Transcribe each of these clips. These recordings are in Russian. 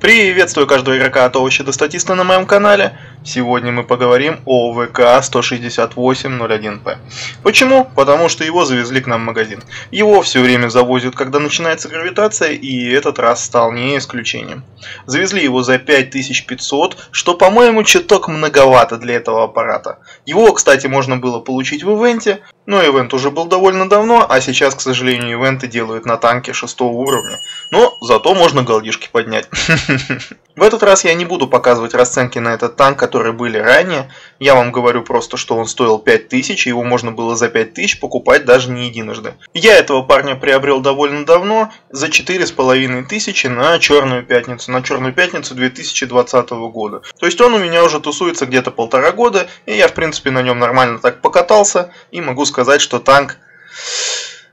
Приветствую каждого игрока от овоща до статиста на моем канале. Сегодня мы поговорим о VK 168.01 P. Почему? Потому что его завезли к нам в магазин. Его все время завозят, когда начинается гравитация, и этот раз стал не исключением. Завезли его за 5500, что, по-моему, чуток многовато для этого аппарата. Его, кстати, можно было получить в ивенте, но ивент уже был довольно давно, а сейчас, к сожалению, ивенты делают на танке 6 уровня. Но зато можно голдишки поднять. В этот раз я не буду показывать расценки на этот танк, которые были ранее. Я вам говорю просто, что он стоил 5000, и его можно было за 5000 покупать даже не единожды. Я этого парня приобрел довольно давно, за 4500 на Черную Пятницу, на Черную Пятницу 2020 года. То есть он у меня уже тусуется где-то полтора года, и я в принципе на нем нормально так покатался, и могу сказать, что танк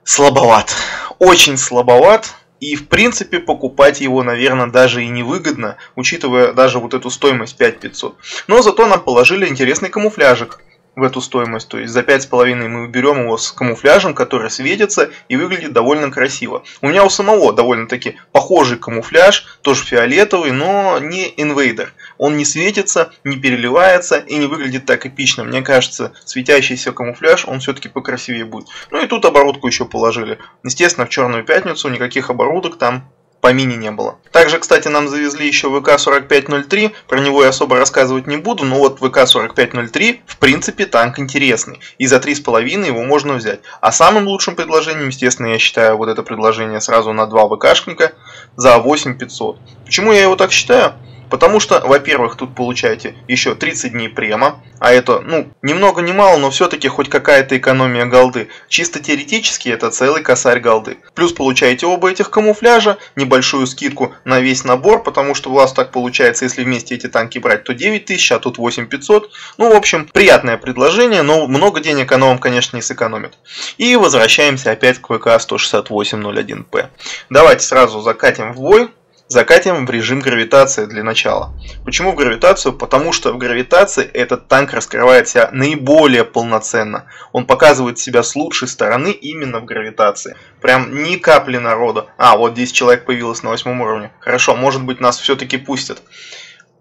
слабоват. Очень слабоват, и в принципе покупать его, наверное, даже и невыгодно, учитывая даже вот эту стоимость 5500. Но зато нам положили интересный камуфляжик в эту стоимость. То есть за 5,5 мы берем его с камуфляжем, который светится и выглядит довольно красиво. У меня у самого довольно-таки похожий камуфляж, тоже фиолетовый, но не инвейдер. Он не светится, не переливается и не выглядит так эпично. Мне кажется, светящийся камуфляж, он все-таки покрасивее будет. Ну и тут оборудку еще положили. Естественно, в черную пятницу никаких оборудок там по мини не было. Также, кстати, нам завезли еще ВК-4503, про него я особо рассказывать не буду, но вот ВК-4503 в принципе танк интересный, и за 3,5 его можно взять. А самым лучшим предложением, естественно, я считаю вот это предложение сразу на 2 ВКшника за 8500. Почему я его так считаю? Потому что, во-первых, тут получаете еще 30 дней према, а это, ну, ни много ни мало, но все-таки хоть какая-то экономия голды. Чисто теоретически это целый косарь голды. Плюс получаете оба этих камуфляжа, небольшую скидку на весь набор, потому что у вас так получается, если вместе эти танки брать, то 9000, а тут 8500. Ну, в общем, приятное предложение, но много денег оно вам, конечно, не сэкономит. И возвращаемся опять к ВК 16801П. Давайте сразу закатим в бой. Закатим в режим гравитации для начала. Почему в гравитацию? Потому что в гравитации этот танк раскрывает себя наиболее полноценно. Он показывает себя с лучшей стороны именно в гравитации. Прям ни капли народа. А, вот 10 человек появилось на восьмом уровне. Хорошо, может быть нас все-таки пустят.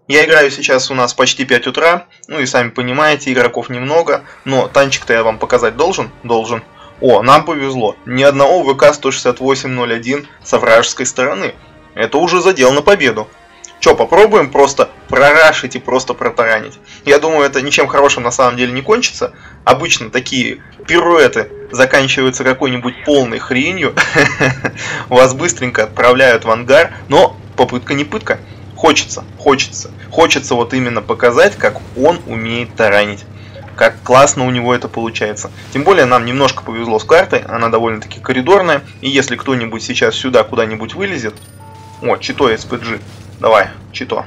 Я играю сейчас у нас почти 5 утра, ну и сами понимаете, игроков немного, но танчик-то я вам показать должен? Должен. О, нам повезло, ни одного ВК-168-01 со вражеской стороны. Это уже задел на победу. Че, попробуем просто прорашить и просто протаранить? Я думаю, это ничем хорошим на самом деле не кончится. Обычно такие пируэты заканчиваются какой-нибудь полной хренью. Вас быстренько отправляют в ангар, но попытка не пытка. Хочется, хочется. Хочется вот именно показать, как он умеет таранить как классно у него это получается. Тем более нам немножко повезло с картой, она довольно-таки коридорная, и если кто-нибудь сейчас сюда куда-нибудь вылезет, о, Чито SPG. Давай, Чито.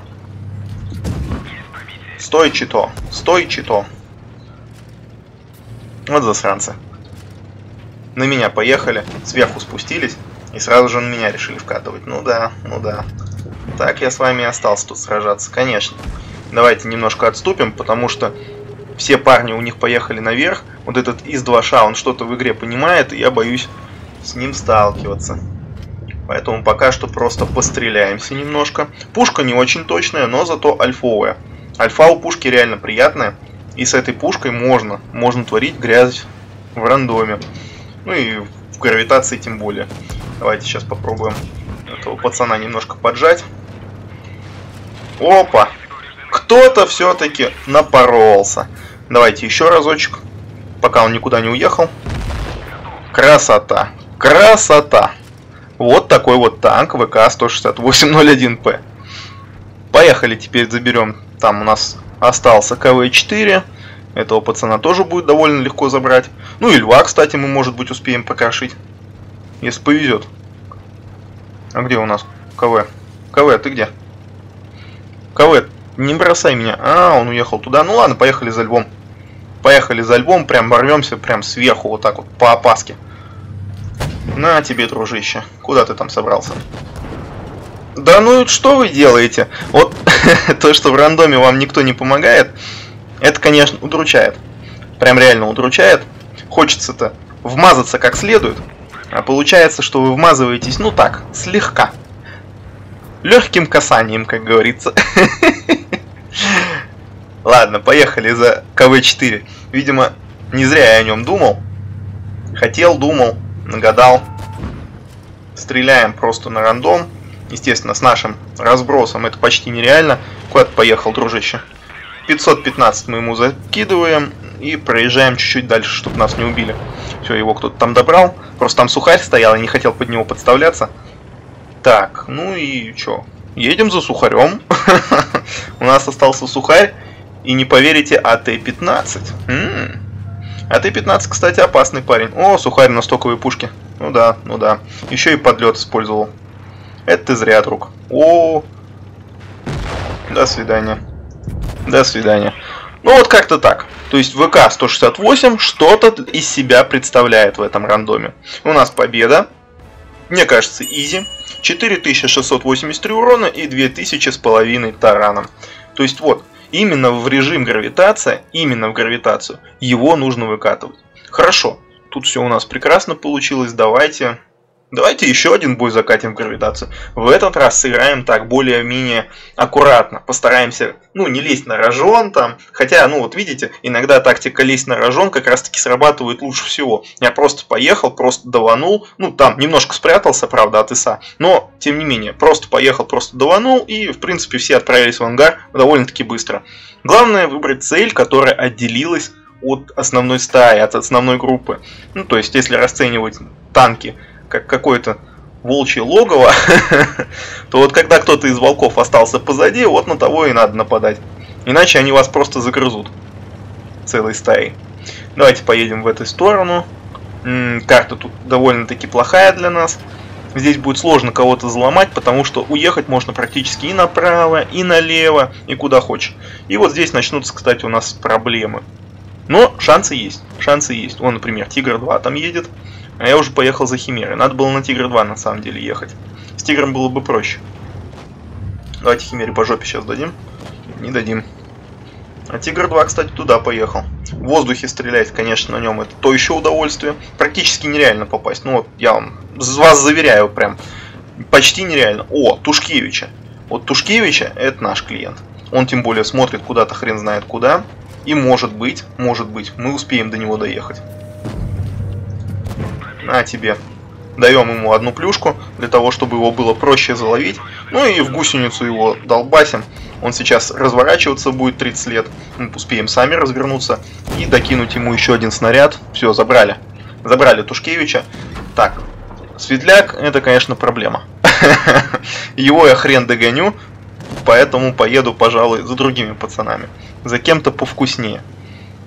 Стой, Чито. Стой, Чито. Вот засранцы. На меня поехали, сверху спустились и сразу же на меня решили вкатывать. Ну да, ну да. Так я с вами остался тут сражаться, конечно. Давайте немножко отступим, потому что все парни у них поехали наверх. Вот этот ИС-2Ш, он что-то в игре понимает, и я боюсь с ним сталкиваться. Поэтому пока что просто постреляемся немножко. Пушка не очень точная, но зато альфовая. Альфа у пушки реально приятная. И с этой пушкой можно, можно творить грязь в рандоме. Ну и в гравитации тем более. Давайте сейчас попробуем этого пацана немножко поджать. Опа! Кто-то все-таки напоролся. Давайте еще разочек, пока он никуда не уехал. Красота! Красота! Вот такой вот танк ВК-16801П. Поехали, теперь заберем. Там у нас остался КВ-4. Этого пацана тоже будет довольно легко забрать. Ну и льва, кстати, мы, может быть, успеем покрошить. Если повезет. А где у нас КВ? КВ, ты где? КВ, не бросай меня. А, он уехал туда. Ну ладно, поехали за львом. Поехали за львом, прям ворвемся прям сверху, вот так вот, по опаске. На тебе, дружище. Куда ты там собрался? Да ну что вы делаете? Вот то, что в рандоме вам никто не помогает, это, конечно, удручает. Прям реально удручает. Хочется-то вмазаться как следует, а получается, что вы вмазываетесь, ну так, слегка. легким касанием, как говорится. Ладно, поехали за КВ-4. Видимо, не зря я о нем думал. Хотел, думал, нагадал. Стреляем просто на рандом. Естественно, с нашим разбросом это почти нереально. Куда ты поехал, дружище? 515 мы ему закидываем и проезжаем чуть-чуть дальше, чтобы нас не убили. Все, его кто-то там добрал. Просто там сухарь стоял, я не хотел под него подставляться. Так, ну и что? Едем за сухарем. У нас остался сухарь. И не поверите, АТ-15. АТ-15, кстати, опасный парень. О, сухарь на стоковой пушке. Ну да, ну да. Еще и подлет использовал. Это ты зря, друг. О, до свидания. До свидания. Ну вот как-то так. То есть ВК-168 что-то из себя представляет в этом рандоме. У нас победа. Мне кажется, изи. 4683 урона и 2000 с половиной тараном. То есть вот, именно в режим гравитация, именно в гравитацию, его нужно выкатывать. Хорошо, тут все у нас прекрасно получилось, давайте Давайте еще один бой закатим в гравитацию. В этот раз сыграем так более-менее аккуратно. Постараемся, ну, не лезть на рожон там. Хотя, ну, вот видите, иногда тактика лезть на рожон как раз таки срабатывает лучше всего. Я просто поехал, просто даванул. Ну, там немножко спрятался, правда, от ИСа. Но, тем не менее, просто поехал, просто даванул. И, в принципе, все отправились в ангар довольно-таки быстро. Главное выбрать цель, которая отделилась от основной стаи, от основной группы. Ну, то есть, если расценивать танки как какое-то волчье логово, то вот когда кто-то из волков остался позади, вот на того и надо нападать. Иначе они вас просто загрызут целой стаей. Давайте поедем в эту сторону. М-м, карта тут довольно-таки плохая для нас. Здесь будет сложно кого-то взломать, потому что уехать можно практически и направо, и налево, и куда хочешь. И вот здесь начнутся, кстати, у нас проблемы. Но шансы есть. Шансы есть. Вон, например, Тигр 2 там едет. А я уже поехал за Химерой. Надо было на Тигр 2 на самом деле ехать. С Тигром было бы проще. Давайте Химере по жопе сейчас дадим. Не дадим. А Тигр 2, кстати, туда поехал. В воздухе стрелять, конечно, на нем это то еще удовольствие. Практически нереально попасть. Ну вот, я вам вас заверяю, прям почти нереально. О, Тушкевича. Вот Тушкевича это наш клиент. Он тем более смотрит куда-то хрен знает куда. И может быть, может быть, мы успеем до него доехать. На тебе. Даем ему одну плюшку, для того, чтобы его было проще заловить. Ну и в гусеницу его долбасим. Он сейчас разворачиваться будет 30 лет. Мы успеем сами развернуться и докинуть ему еще один снаряд. Все, забрали. Забрали Тушкевича. Так, Светляк это, конечно, проблема. Его я хрен догоню, поэтому поеду, пожалуй, за другими пацанами. За кем-то повкуснее.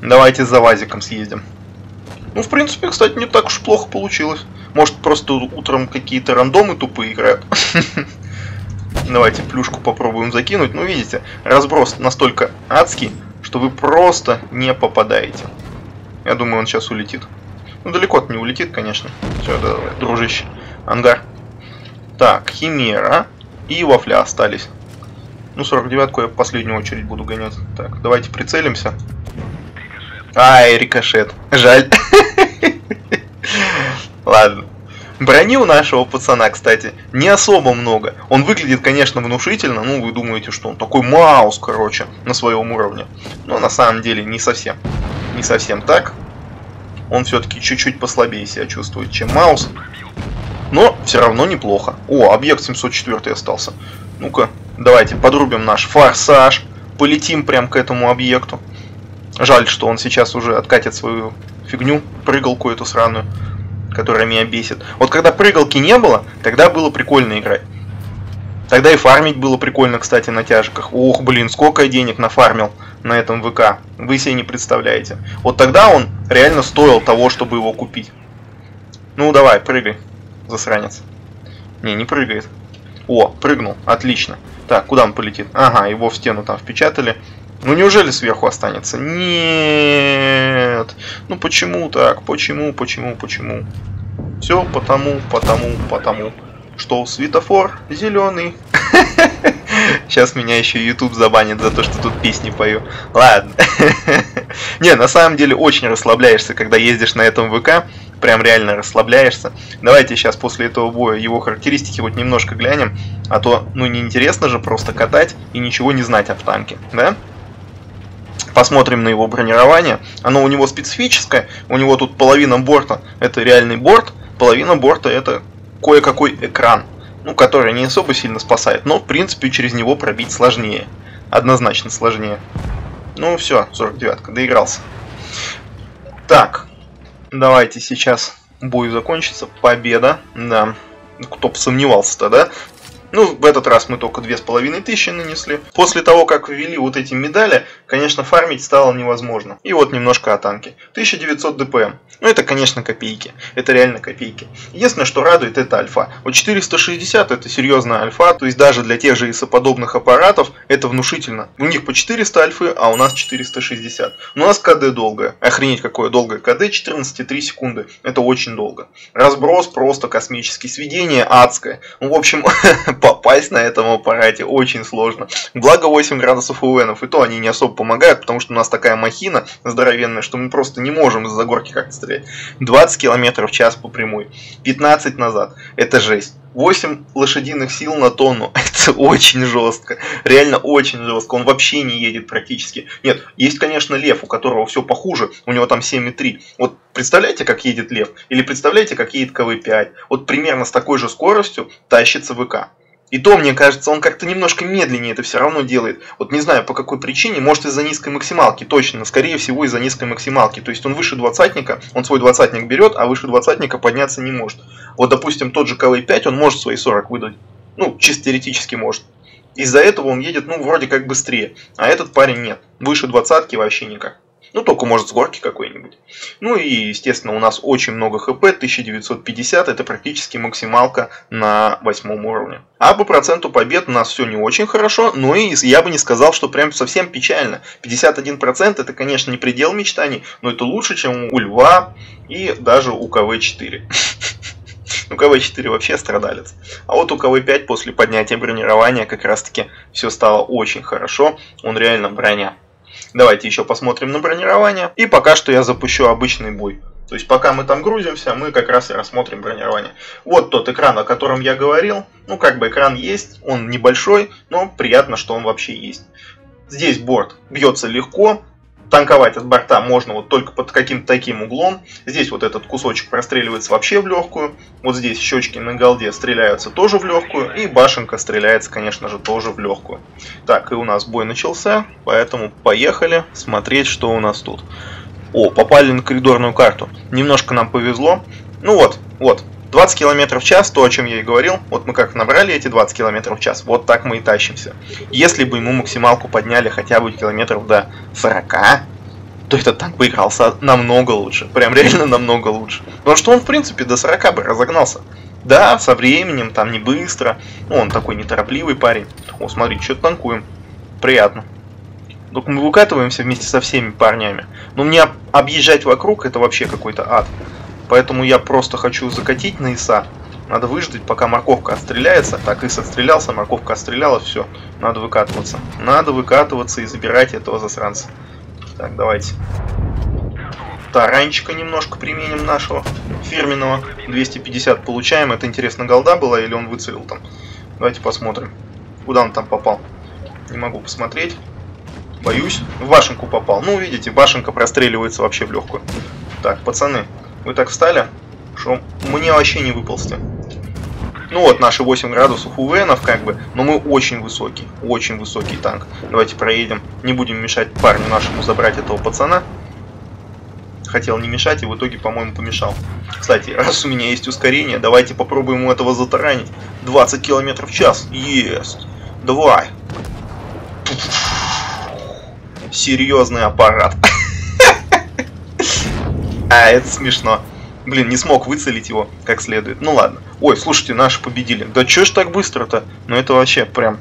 Давайте за Вазиком съездим. Ну, в принципе, кстати, не так уж плохо получилось. Может, просто утром какие-то рандомы тупые играют. Давайте плюшку попробуем закинуть. Ну, видите, разброс настолько адский, что вы просто не попадаете. Я думаю, он сейчас улетит. Ну, далеко не улетит, конечно. Все, давай, дружище. Ангар. Так, Химера и Вафля остались. Ну, 49-ку я в последнюю очередь буду гонять. Так, давайте прицелимся. Ай, рикошет. Жаль. Ладно. Брони у нашего пацана, кстати, не особо много. Он выглядит, конечно, внушительно. Ну, вы думаете, что он такой маус, короче, на своем уровне. Но на самом деле не совсем. Не совсем так. Он все-таки чуть-чуть послабее себя чувствует, чем маус. Но все равно неплохо. О, объект 704 остался. Ну-ка, давайте подрубим наш форсаж. Полетим прям к этому объекту. Жаль, что он сейчас уже откатит свою фигню, прыгалку эту сраную, которая меня бесит. Вот когда прыгалки не было, тогда было прикольно играть. Тогда и фармить было прикольно, кстати, на тяжках. Ох, блин, сколько я денег нафармил на этом ВК. Вы себе не представляете. Вот тогда он реально стоил того, чтобы его купить. Ну, давай, прыгай, засранец. Не, не прыгает. О, прыгнул, отлично. Так, куда он полетит? Ага, его в стену там впечатали. Ну неужели сверху останется? Нет. Ну почему так? Почему, почему, почему? Все потому, потому, потому, что светофор зеленый. Сейчас меня еще YouTube забанит за то, что тут песни пою. Ладно. Не, на самом деле очень расслабляешься, когда ездишь на этом ВК, прям реально расслабляешься. Давайте сейчас после этого боя его характеристики вот немножко глянем, а то, ну, неинтересно же просто катать и ничего не знать об танке, да? Посмотрим на его бронирование. Оно у него специфическое, у него тут половина борта это реальный борт, половина борта это кое-какой экран, ну, который не особо сильно спасает, но, в принципе, через него пробить сложнее. Однозначно сложнее. Ну, все, 49-ка, доигрался. Так, давайте сейчас бой закончится. Победа, да. Кто бы сомневался-то, да? Ну, в этот раз мы только две с половиной тысячи нанесли. После того, как ввели вот эти медали, конечно, фармить стало невозможно. И вот немножко о танке. 1900 ДПМ. Ну, это, конечно, копейки. Это реально копейки. Единственное, что радует, это альфа. Вот 460 это серьезная альфа, то есть даже для тех же ИСа-подобных аппаратов это внушительно. У них по 400 альфы, а у нас 460. Но у нас КД долгое. Охренеть, какое долгое КД, 14,3 секунды. Это очень долго. Разброс просто космический. Сведение адское. Ну, в общем, попасть на этом аппарате очень сложно. Благо 8 градусов УНов, и то они не особо помогают, потому что у нас такая махина здоровенная, что мы просто не можем из-за горки как-то стрелять. 20 км в час по прямой, 15 назад, это жесть. 8 лошадиных сил на тонну. Это очень жестко. Реально очень жестко. Он вообще не едет практически. Нет, есть, конечно, лев, у которого все похуже. У него там 7,3. Вот представляете, как едет лев? Или представляете, как едет КВ-5? Вот примерно с такой же скоростью тащится ВК. И то, мне кажется, он как-то немножко медленнее это все равно делает. Вот не знаю по какой причине, может из-за низкой максималки, точно, скорее всего из-за низкой максималки. То есть он выше двадцатника, он свой двадцатник берет, а выше двадцатника подняться не может. Вот, допустим, тот же КВ-5, он может свои 40 выдать. Ну, чисто теоретически может. Из-за этого он едет, ну, вроде как быстрее. А этот парень нет. Выше двадцатки вообще никак. Ну, только может с горки какой-нибудь. Ну и, естественно, у нас очень много хп, 1950, это практически максималка на восьмом уровне. А по проценту побед у нас все не очень хорошо, но и я бы не сказал, что прям совсем печально. 51% это, конечно, не предел мечтаний, но это лучше, чем у Льва и даже у КВ-4. У КВ-4 вообще страдалец. А вот у КВ-5 после поднятия бронирования как раз таки все стало очень хорошо. Он реально броня. Давайте еще посмотрим на бронирование. И пока что я запущу обычный бой. То есть пока мы там грузимся, мы как раз и рассмотрим бронирование. Вот тот экран, о котором я говорил. Ну, как бы экран есть, он небольшой, но приятно, что он вообще есть. Здесь борт бьется легко, танковать от борта можно вот только под каким-то таким углом. Здесь вот этот кусочек простреливается вообще в легкую. Вот здесь щечки на голде стреляются тоже в легкую. И башенка стреляется, конечно же, тоже в легкую. Так, и у нас бой начался. Поэтому поехали смотреть, что у нас тут. О, попали на коридорную карту. Немножко нам повезло. Ну вот, вот, 20 км в час, то, о чем я и говорил, вот мы как набрали эти 20 км в час, вот так мы и тащимся. Если бы ему максималку подняли хотя бы километров до 40, то этот танк бы игрался намного лучше. Прям реально намного лучше. Потому что он, в принципе, до 40 бы разогнался. Да, со временем, там не быстро. Ну, он такой неторопливый парень. О, смотри, что-то танкуем. Приятно. Только мы выкатываемся вместе со всеми парнями. Но мне объезжать вокруг это вообще какой-то ад. Поэтому я просто хочу закатить на ИСа. Надо выждать, пока морковка отстреляется. Так, ИС отстрелялся, морковка отстрелялась, все. Надо выкатываться. Надо выкатываться и забирать этого засранца. Так, давайте. Таранчика немножко применим нашего фирменного. 250 получаем. Это интересно, голда была или он выцелил там? Давайте посмотрим. Куда он там попал? Не могу посмотреть. Боюсь. В башенку попал. Ну, видите, башенка простреливается вообще в легкую. Так, пацаны, вы так встали, что мне вообще не выползти. Ну вот наши 8 градусов у Венов как бы, но мы очень высокий, очень высокий танк. Давайте проедем, не будем мешать парню нашему забрать этого пацана. Хотел не мешать и в итоге, по-моему, помешал. Кстати, раз у меня есть ускорение, давайте попробуем ему этого затаранить. 20 км в час, есть. Давай. Серьезный аппарат. А, это смешно. Блин, не смог выцелить его как следует. Ну ладно. Ой, слушайте, наши победили. Да чё ж так быстро-то? Ну это вообще прям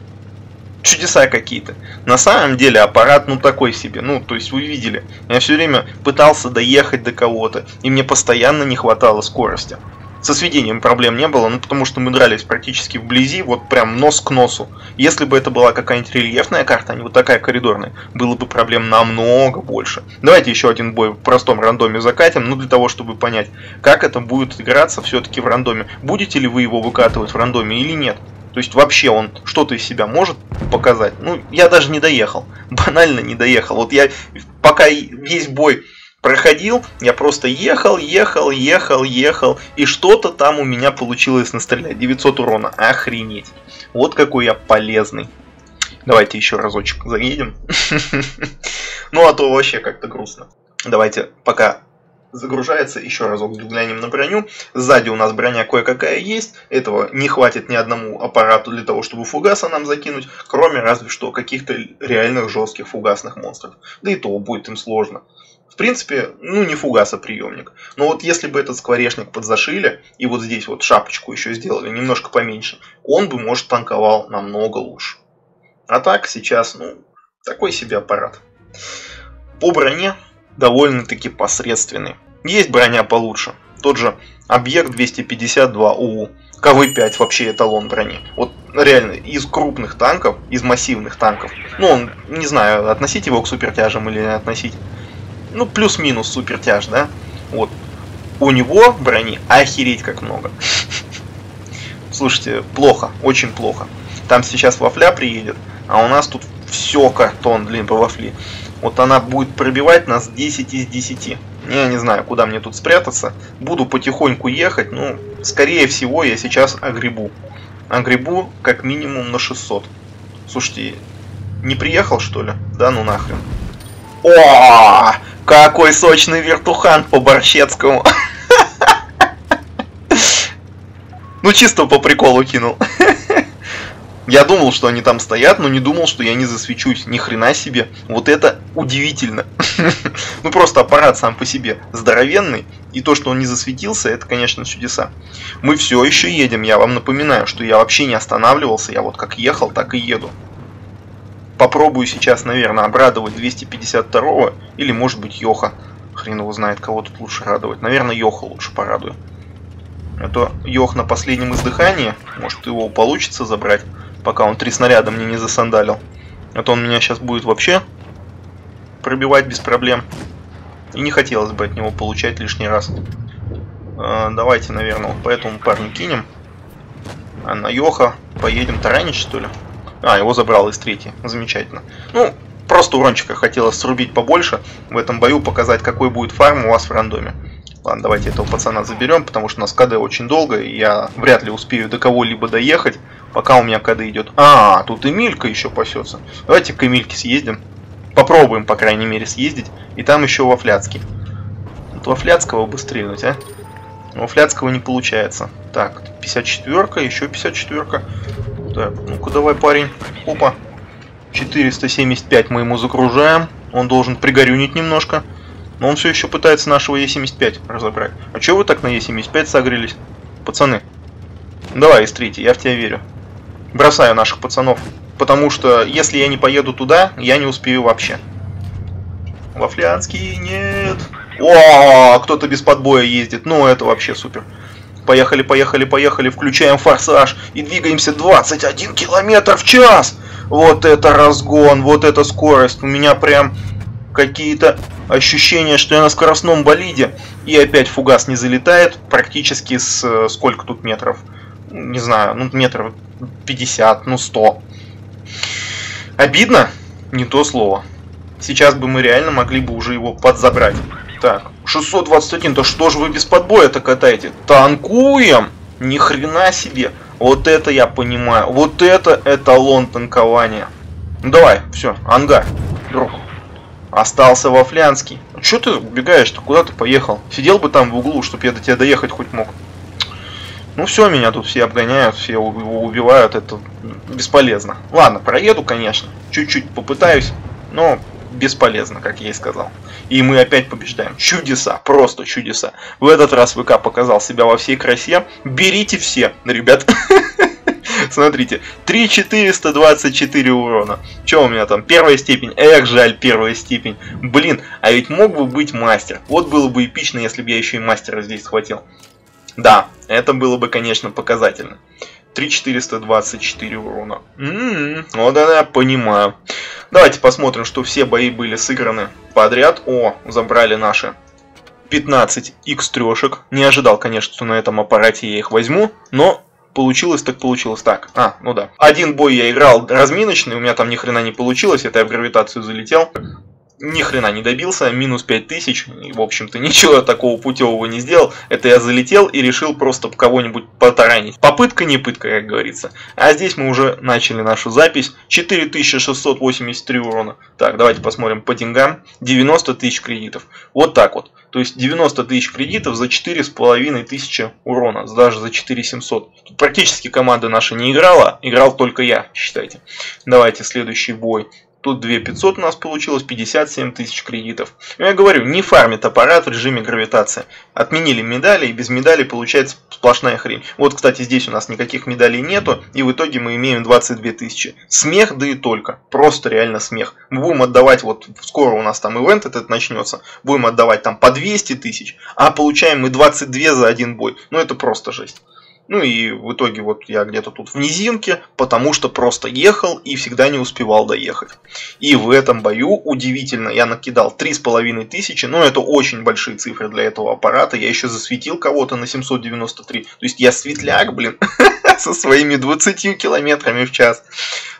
чудеса какие-то. На самом деле аппарат ну такой себе. Ну, то есть вы видели. Я все время пытался доехать до кого-то. И мне постоянно не хватало скорости. Со сведением проблем не было, ну потому что мы дрались практически вблизи, вот прям нос к носу. Если бы это была какая-нибудь рельефная карта, а не вот такая коридорная, было бы проблем намного больше. Давайте еще один бой в простом рандоме закатим, ну для того, чтобы понять, как это будет играться все-таки в рандоме. Будете ли вы его выкатывать в рандоме или нет? То есть вообще он что-то из себя может показать? Ну, я даже не доехал. Банально не доехал. Вот я пока есть бой проходил, я просто ехал, ехал, ехал, ехал, и что-то там у меня получилось настрелять. 900 урона, охренеть. Вот какой я полезный. Давайте еще разочек заедем. Ну, а то вообще как-то грустно. Давайте пока загружается, еще разок взглянем на броню. Сзади у нас броня кое-какая есть. Этого не хватит ни одному аппарату для того, чтобы фугаса нам закинуть, кроме разве что каких-то реальных жестких фугасных монстров. Да и то будет им сложно. В принципе, ну не фугаса приемник. Но вот если бы этот скворечник подзашили, и вот здесь вот шапочку еще сделали немножко поменьше, он бы, может, танковал намного лучше. А так, сейчас, ну, такой себе аппарат. По броне довольно-таки посредственный. Есть броня получше. Тот же объект 252 УУ. КВ-5 вообще эталон брони. Вот реально, из крупных танков, из массивных танков. Ну, он, не знаю, относить его к супертяжам или не относить ну, плюс-минус супер тяж, да? Вот. У него брони охереть как много. Слушайте, плохо, очень плохо. Там сейчас вафля приедет, а у нас тут все картон, блин, по вафли. Вот она будет пробивать нас 10 из 10. Я не знаю, куда мне тут спрятаться. Буду потихоньку ехать, ну, скорее всего, я сейчас огребу. Огребу как минимум на 600. Слушайте, не приехал что ли? Да ну нахрен. О, какой сочный вертухан по Борщецкому. Ну, чисто по приколу кинул. Я думал, что они там стоят, но не думал, что я не засвечусь. Ни хрена себе. Вот это удивительно. Ну, просто аппарат сам по себе здоровенный. И то, что он не засветился, это, конечно, чудеса. Мы все еще едем. Я вам напоминаю, что я вообще не останавливался. Я вот как ехал, так и еду попробую сейчас, наверное, обрадовать 252-го или, может быть, Йоха. Хрен его знает, кого тут лучше радовать. Наверное, Йоха лучше порадую. А то Йох на последнем издыхании, может его получится забрать, пока он три снаряда мне не засандалил. А то он меня сейчас будет вообще пробивать без проблем. И не хотелось бы от него получать лишний раз. А, давайте, наверное, вот по этому парню кинем. А на Йоха поедем таранить, что ли? А, его забрал из третьей. Замечательно. Ну, просто урончика хотелось срубить побольше в этом бою, показать, какой будет фарм у вас в рандоме. Ладно, давайте этого пацана заберем, потому что у нас КД очень долго, и я вряд ли успею до кого-либо доехать, пока у меня КД идет. А, тут Эмилька еще пасется. Давайте к Эмильке съездим. Попробуем, по крайней мере, съездить. И там еще Вафляцкий. Вот Вафляцкого бы стрельнуть, а? Вафляцкого не получается. Так, 54-ка, еще 54-ка. Так, ну-ка давай, парень. Опа. 475 мы ему загружаем. Он должен пригорюнить немножко. Но он все еще пытается нашего Е75 разобрать. А чего вы так на Е75 согрелись? Пацаны. Давай, С3, я в тебя верю. Бросаю наших пацанов. Потому что если я не поеду туда, я не успею вообще. Вафлянский, нет. О, кто-то без подбоя ездит. Ну, это вообще супер. Поехали, поехали, поехали, включаем форсаж и двигаемся 21 километр в час. Вот это разгон, вот эта скорость. У меня прям какие-то ощущения, что я на скоростном болиде. И опять фугас не залетает практически с сколько тут метров? Не знаю, ну метров 50, ну 100. Обидно? Не то слово. Сейчас бы мы реально могли бы уже его подзабрать. Так, 621, да что же вы без подбоя-то катаете? Танкуем! Ни хрена себе! Вот это я понимаю. Вот это эталон танкования. Ну давай, все, ангар, друг. Остался во Флянский. Че ты убегаешь-то? Куда ты поехал? Сидел бы там в углу, чтобы я до тебя доехать хоть мог. Ну все, меня тут все обгоняют, все убивают, это бесполезно. Ладно, проеду, конечно, чуть-чуть попытаюсь, но бесполезно, как я и сказал. И мы опять побеждаем. Чудеса, просто чудеса. В этот раз ВК показал себя во всей красе. Берите все, ребят. Смотрите, 3424 урона. Че у меня там? Первая степень. Эх, жаль, первая степень. Блин, а ведь мог бы быть мастер. Вот было бы эпично, если бы я еще и мастера здесь схватил. Да, это было бы, конечно, показательно. 3424 урона. М-м-м, вот это я понимаю. Давайте посмотрим, что все бои были сыграны подряд. О, забрали наши 15 X3. Не ожидал, конечно, что на этом аппарате я их возьму, но получилось так получилось так. А, ну да. Один бой я играл разминочный, у меня там ни хрена не получилось, это я в гравитацию залетел ни хрена не добился, минус 5000, и, в общем-то, ничего такого путевого не сделал. Это я залетел и решил просто кого-нибудь потаранить. Попытка не пытка, как говорится. А здесь мы уже начали нашу запись. 4683 урона. Так, давайте посмотрим по деньгам. 90 тысяч кредитов. Вот так вот. То есть 90 тысяч кредитов за 4,5 тысячи урона. Даже за 4700. Тут практически команда наша не играла. Играл только я, считайте. Давайте следующий бой. Тут 2500 у нас получилось, 57 тысяч кредитов. Но я говорю, не фармит аппарат в режиме гравитации. Отменили медали, и без медалей получается сплошная хрень. Вот, кстати, здесь у нас никаких медалей нету, и в итоге мы имеем 22 тысячи. Смех, да и только. Просто реально смех. Мы будем отдавать, вот скоро у нас там ивент этот начнется, будем отдавать там по 200 тысяч, а получаем мы 22 за один бой. Ну это просто жесть. Ну и в итоге вот я где-то тут в низинке, потому что просто ехал и всегда не успевал доехать. И в этом бою, удивительно, я накидал 3,5 тысячи, но это очень большие цифры для этого аппарата. Я еще засветил кого-то на 793. То есть я светляк, блин, со своими 20 километрами в час.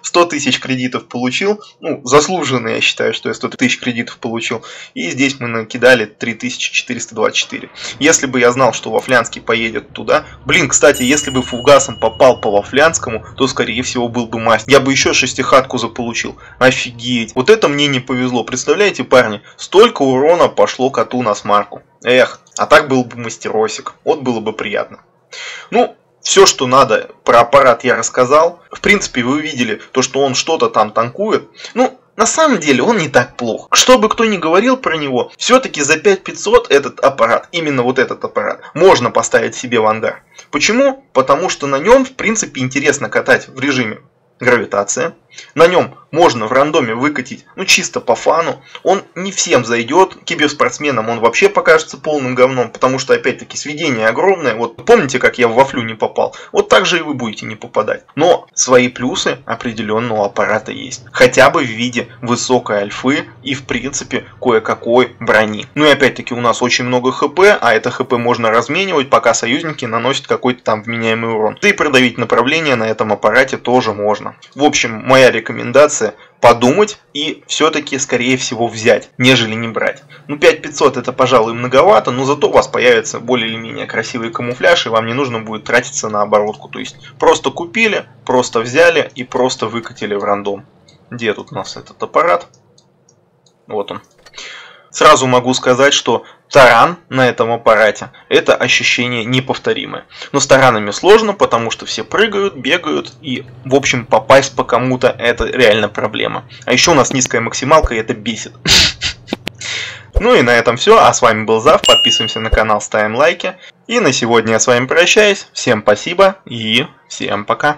100 тысяч кредитов получил. Ну, заслуженно я считаю, что я 100 тысяч кредитов получил. И здесь мы накидали 3424. Если бы я знал, что Вафлянский поедет туда... Блин, кстати, если бы Фугасом попал по Вафлянскому, то, скорее всего, был бы мастер. Я бы еще шестихатку заполучил. Офигеть. Вот это мне не повезло. Представляете, парни, столько урона пошло коту на смарку. Эх, а так был бы мастеросик. Вот было бы приятно. Ну, все, что надо про аппарат я рассказал. В принципе, вы видели то, что он что-то там танкует. Ну, на самом деле он не так плох. Что бы кто ни говорил про него, все-таки за 5500 этот аппарат, именно вот этот аппарат, можно поставить себе в ангар. Почему? Потому что на нем, в принципе, интересно катать в режиме гравитация. На нем можно в рандоме выкатить, ну чисто по фану. Он не всем зайдет, киберспортсменам он вообще покажется полным говном, потому что опять-таки сведение огромное. Вот помните, как я в вафлю не попал? Вот так же и вы будете не попадать. Но свои плюсы определенного аппарата есть. Хотя бы в виде высокой альфы и в принципе кое-какой брони. Ну и опять-таки у нас очень много хп, а это хп можно разменивать, пока союзники наносят какой-то там вменяемый урон. Да и продавить направление на этом аппарате тоже можно. В общем, моя рекомендация подумать и все-таки, скорее всего, взять, нежели не брать. Ну, 5500 это, пожалуй, многовато, но зато у вас появится более или менее красивый камуфляж, и вам не нужно будет тратиться на оборотку. То есть, просто купили, просто взяли и просто выкатили в рандом. Где тут у нас этот аппарат? Вот он. Сразу могу сказать, что таран на этом аппарате это ощущение неповторимое. Но с таранами сложно, потому что все прыгают, бегают и в общем попасть по кому-то это реально проблема. А еще у нас низкая максималка и это бесит. Ну и на этом все, а с вами был Зав, подписываемся на канал, ставим лайки. И на сегодня я с вами прощаюсь, всем спасибо и всем пока.